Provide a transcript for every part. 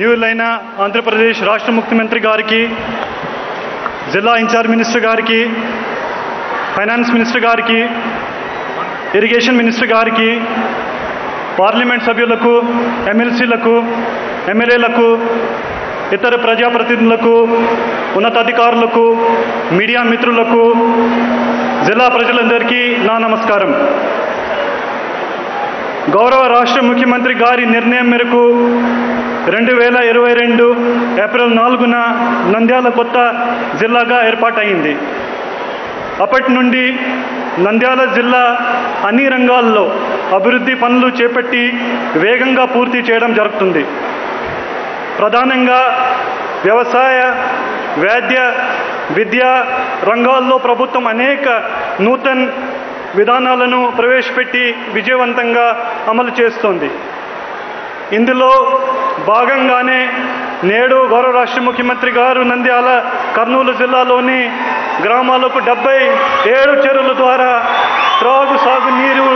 న్యూలైన ఆంధ్రప్రదేశ్ రాష్ట్ర ముఖ్యమంత్రి గారికి జిల్లా ఇన్ఛార్జ్ మినిస్టర్ గారికి ఫైనాన్స్ మినిస్టర్ గారికి ఇరిగేషన్ మినిస్టర్ గారికి పార్లమెంట్ సభ్యులకు ఎమ్మెల్సీలకు ఎమ్మెల్యేలకు ఇతర ప్రజాప్రతినిధులకు ఉన్నతాధికారులకు మీడియా మిత్రులకు జిల్లా ప్రజలందరికీ నా నమస్కారం. గౌరవ రాష్ట్ర ముఖ్యమంత్రి గారి నిర్ణయం మేరకు రెండు వేల ఇరవై రెండు ఏప్రిల్ నాలుగున నంద్యాల కొత్త జిల్లాగా ఏర్పాటైంది. అప్పటి నుండి నంద్యాల జిల్లా అన్ని రంగాల్లో అభివృద్ధి పనులు చేపట్టి వేగంగా పూర్తి చేయడం జరుగుతుంది. ప్రధానంగా వ్యవసాయ వైద్య విద్యా రంగాల్లో ప్రభుత్వం అనేక నూతన విధానాలను ప్రవేశపెట్టి విజయవంతంగా అమలు చేస్తోంది. ఇందులో భాగంగానే నేడు గౌరవ రాష్ట్ర ముఖ్యమంత్రి గారు నంద్యాల కర్నూలు జిల్లాలోని గ్రామాలకు డెబ్బై ఏడు చెరువుల ద్వారా త్రాగు సాగు నీరు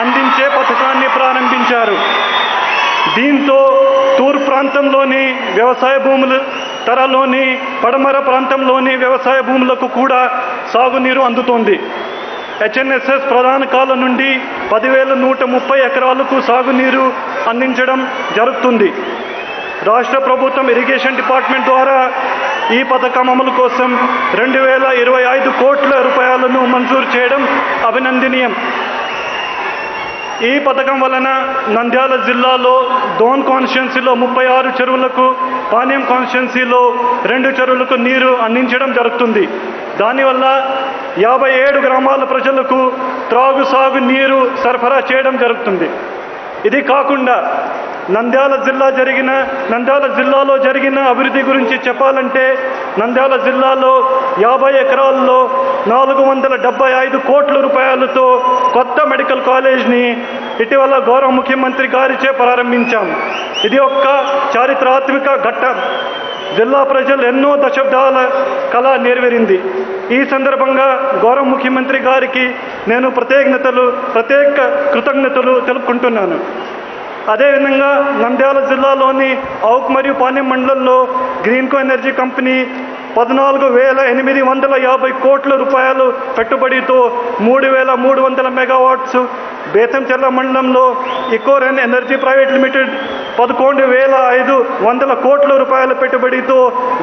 అందించే పథకాన్ని ప్రారంభించారు. దీంతో తూర్పు ప్రాంతంలోని వ్యవసాయ భూములు తరలోని పడమర ప్రాంతంలోని వ్యవసాయ భూములకు కూడా సాగునీరు అందుతోంది. హెచ్ఎన్ఎస్ఎస్ ప్రధాన కాలం నుండి పదివేల నూట ముప్పై ఎకరాలకు సాగునీరు అందించడం జరుగుతుంది. రాష్ట్ర ప్రభుత్వం ఇరిగేషన్ డిపార్ట్మెంట్ ద్వారా ఈ పథకం అమలు కోసం రెండు వేల ఇరవై ఐదు కోట్ల రూపాయలను మంజూరు చేయడం అభినందనీయం. ఈ పథకం వలన నంద్యాల జిల్లాలో డోన్ కాన్స్టిట్యున్సీలో ముప్పై ఆరు చెరువులకు పానీయం కాన్స్టిట్యున్సీలో రెండు చెరువులకు నీరు అందించడం జరుగుతుంది. దానివల్ల యాభై ఏడు గ్రామాల ప్రజలకు త్రాగు సాగు నీరు సరఫరా చేయడం జరుగుతుంది. ఇది కాకుండా నంద్యాల జిల్లా జరిగిన నంద్యాల జిల్లాలో జరిగిన అభివృద్ధి గురించి చెప్పాలంటే నంద్యాల జిల్లాలో యాభై ఎకరాల్లో నాలుగు వందల డెబ్బై ఐదు కోట్ల రూపాయలతో కొత్త మెడికల్ కాలేజ్ని ఇటీవల గౌరవ ముఖ్యమంత్రి గారిచే ప్రారంభించాం. ఇది ఒక్క చారిత్రాత్మక ఘట్టం. జిల్లా ప్రజలు ఎన్నో దశాబ్దాల కళ నెరవేరింది. ఈ సందర్భంగా గౌరవ ముఖ్యమంత్రి గారికి నేను ప్రత్యేకతలు ప్రత్యేక కృతజ్ఞతలు తెలుపుకుంటున్నాను. అదేవిధంగా నంద్యాల జిల్లాలోని ఔక్ మరియు పాణ్యం మండలంలో గ్రీన్కో ఎనర్జీ కంపెనీ పద్నాలుగు వేల ఎనిమిది వందల యాభై కోట్ల రూపాయలు పెట్టుబడితో మూడు వేల మూడు వందల మెగావాట్స్ బేతంచెర్ల మండలంలో ఇకోరెన్ ఎనర్జీ ప్రైవేట్ లిమిటెడ్ పదకొండు వేల ఐదు వందల కోట్ల రూపాయల పెట్టుబడితో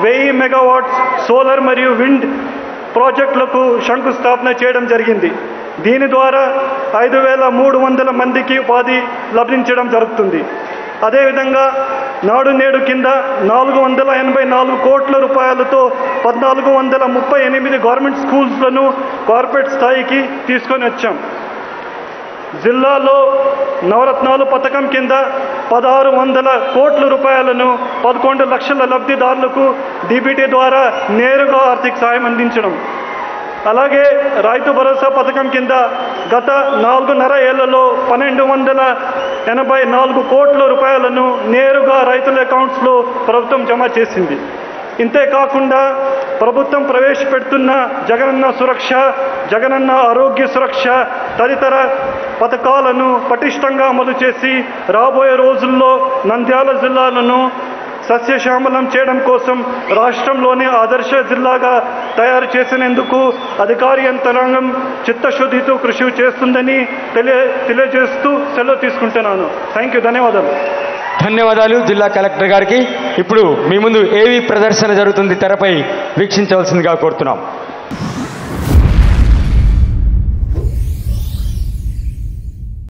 వెయ్యి మెగావాట్స్ సోలార్ మరియు విండ్ ప్రాజెక్టులకు శంకుస్థాపన చేయడం జరిగింది. దీని ద్వారా ఐదు వేల మూడు వందల మందికి ఉపాధి లభించడం జరుగుతుంది. అదేవిధంగా నాడు నేడు కింద నాలుగు వందల ఎనభై నాలుగు కోట్ల రూపాయలతో పద్నాలుగు వందల ముప్పై ఎనిమిది గవర్నమెంట్ స్కూల్స్లను కార్పొరేట్ స్థాయికి తీసుకొని వచ్చాం. జిల్లాలో నవరత్నాలు పథకం కింద పదహారు వందల కోట్ల రూపాయలను పదకొండు లక్షల లబ్ధిదారులకు డీబీటీ ద్వారా నేరుగా ఆర్థిక సాయం అందించడం. అలాగే రైతు భరోసా పథకం కింద గత నాలుగున్నర ఏళ్ళలో పన్నెండు వందల ఎనభై నాలుగు కోట్ల రూపాయలను నేరుగా రైతుల అకౌంట్స్లో ప్రభుత్వం జమ చేసింది. ఇంతేకాకుండా ప్రభుత్వం ప్రవేశపెడుతున్న జగనన్న సురక్ష జగనన్న ఆరోగ్య సురక్ష తదితర పథకాలను పటిష్టంగా అమలు చేసి రాబోయే రోజుల్లో నంద్యాల జిల్లాలను సస్యశ్యామలం చేయడం కోసం రాష్ట్రంలోని ఆదర్శ జిల్లాగా తయారు చేసినందుకు అధికారి యంత్రాంగం చిత్తశుద్ధితో కృషి చేస్తుందని తెలియ తెలియజేస్తూ సెలవు తీసుకుంటున్నాను. థ్యాంక్ యూ ధన్యవాదాలు. ధన్యవాదాలు జిల్లా కలెక్టర్ గారికి. ఇప్పుడు మీ ముందు ఏవి ప్రదర్శన జరుగుతుంది తెరపై వీక్షించవలసిందిగా కోరుతున్నాం.